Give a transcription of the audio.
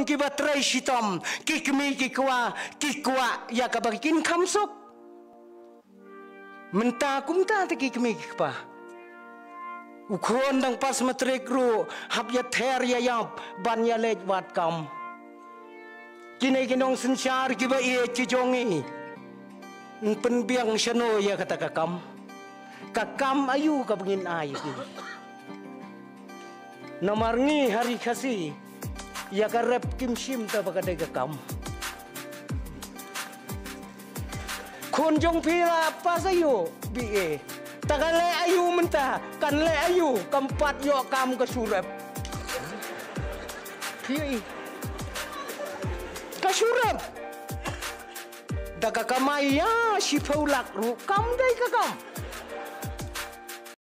ki batrai sitom ki kmi ki kwa ki kwa ya ka bakin kamsok menta kumta te ki kmi ki pa ukon dang pas matre kru hab ya ther ya yap ban ya lej wat kam. Kini kinong sensyar ki ba ye ki jongi pen biang shano ya kata kakam kakam ayu ka bengin ayu Nomor ni hari kasih Yakarep kim shim ta pagkaday kakam. Kun jong pira pa sa'yo, BA. Takale ayu menta, kanle ayu, kampat yo kam kasurep. PA. Kasurep! Dagakamaya, si Paulak, rukam day kakam.